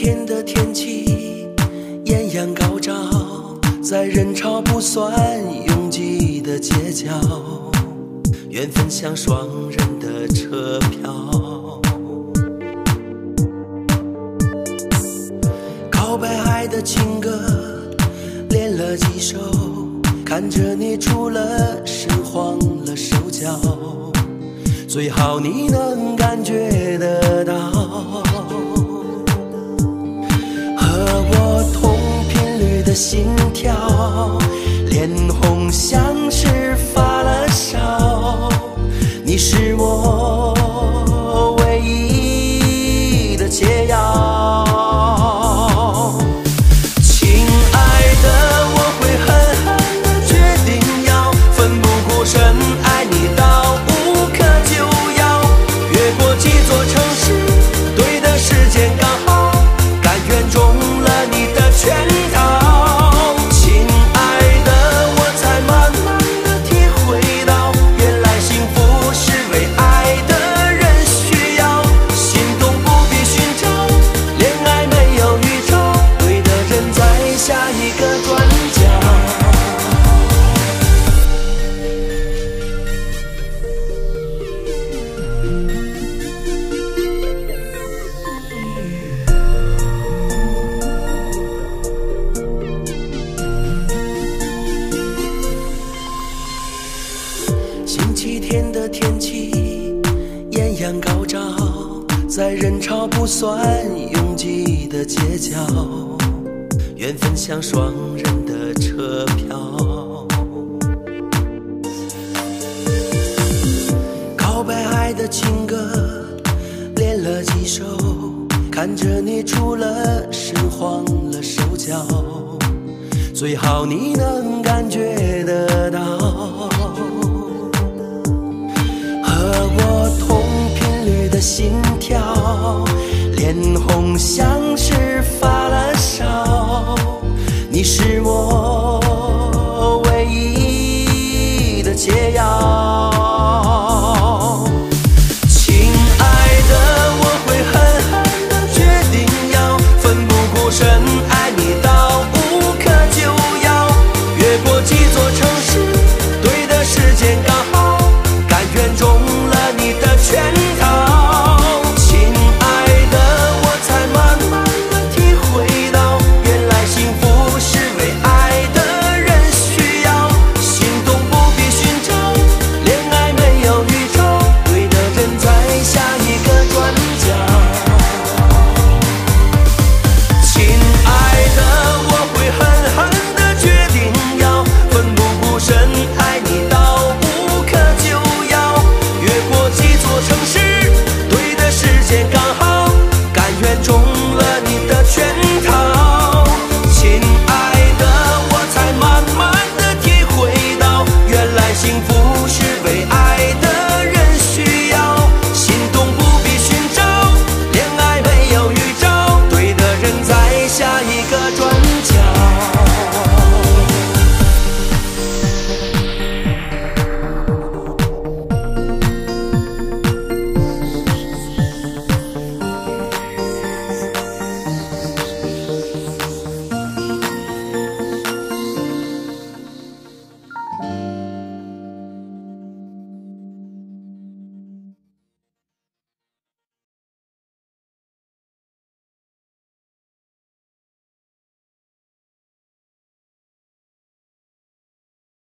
天的天气艳阳高照，在人潮不算拥挤的街角，缘分像双人的车票。告白爱的情歌，练了几首，看着你出了神，慌了手脚，最好你能感觉得到。心跳，脸红像星期天的天气艳阳高照，在人潮不算拥挤的街角，缘分像双人的车票。告白爱的情歌练了几首，看着你出了神慌了手脚，最好你能感觉我同频率的心跳脸红像是发了烧你是我唯一的解药。